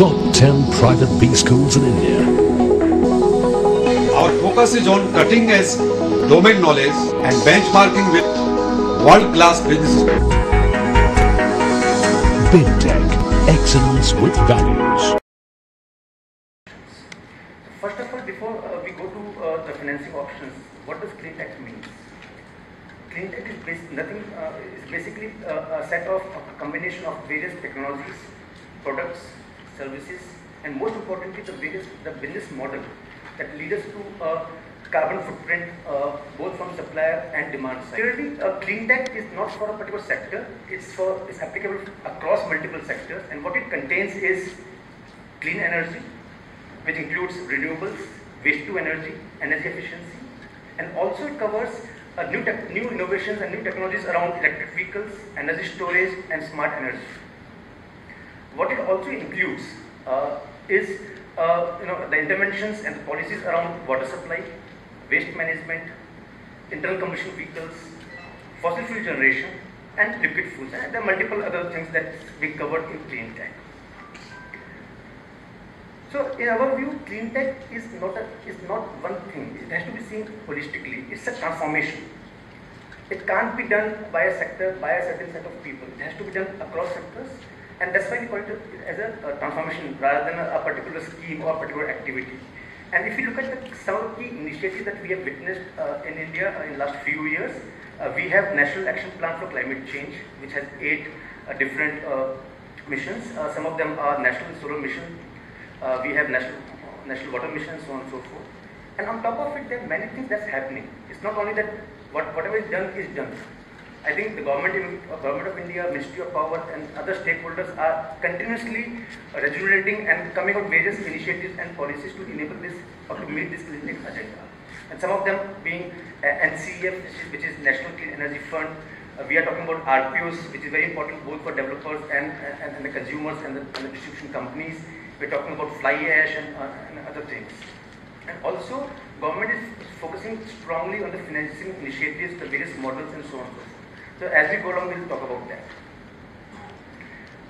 top 10 private B schools in India. Our focus is on cutting edge domain knowledge and benchmarking with world class businesses. BIMTECH, excellence with values. First of all, before uh, we go to uh, the financing options, what does clean tech mean? Clean tech is bas- nothing. Uh, is basically uh, a set of a combination of various technologies, products, services, and most importantly, the various the business model that leads to a carbon footprint uh, both from supplier and demand side. Clearly, uh, clean tech is not for a particular sector. It's for it's applicable across multiple sectors, and what it contains is clean energy, which includes renewables, waste to energy, energy efficiency, and also it covers uh, new, new innovations and new technologies around electric vehicles, energy storage, and smart energy. What it also includes uh, is uh, you know the interventions and the policies around water supply, waste management, internal combustion vehicles, fossil fuel generation, and liquid fuels. And there are multiple other things that we covered in clean tech. So in our view, clean tech is not a, is not one thing. It has to be seen holistically. It's a transformation. It can't be done by a sector, by a certain set of people. It has to be done across sectors, and that's why we call it as a, a transformation rather than a, a, particular scheme or particular activity. And if you look at the, some of the initiatives that we have witnessed uh, in India uh, in last few years, uh, we have National Action Plan for Climate Change, which has eight uh, different uh, missions. Uh, some of them are National Solar Mission, uh, we have national national water mission, so on and so forth. And on top of it, there are many things that's happening. It's not only that what, whatever is done is done. I think the government, uh, government of India, Ministry of Power, and other stakeholders are continuously regulating and coming out various initiatives and policies to enable this or to meet this clean agenda. And some of them being uh, NCEF, which is, which is National Clean Energy Fund. Uh, we are talking about RPOs, which is very important both for developers and, and, and the consumers and the, and the distribution companies. We're talking about fly ash and, uh, and other things. And also, government is focusing strongly on the financing initiatives, the various models and so on and so forth. So as we go along, we'll talk about that.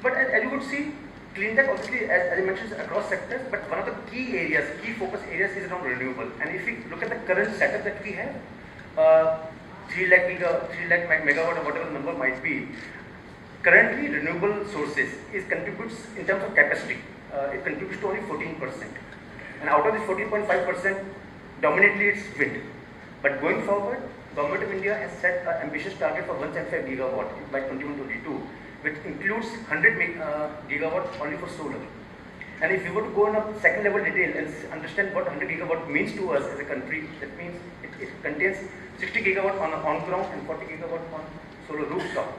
But as, as you would see, clean tech obviously, as, as I mentioned, is across sectors, but one of the key areas, key focus areas is around renewable. And if we look at the current setup that we have, uh, 3 lakh, giga, 3 lakh megawatt or whatever the number might be, currently renewable sources is contributes in terms of capacity, uh, it contributes to only 14%. And out of this 14.5%, dominantly it's wind. But going forward, Government of India has set an ambitious target for 175 gigawatt by 2122, which includes 100 uh, gigawatt only for solar. And if you were to go in a second level detail and understand what 100 gigawatt means to us as a country, that means it, it contains 60 gigawatt on on ground and 40 gigawatt on solar rooftop.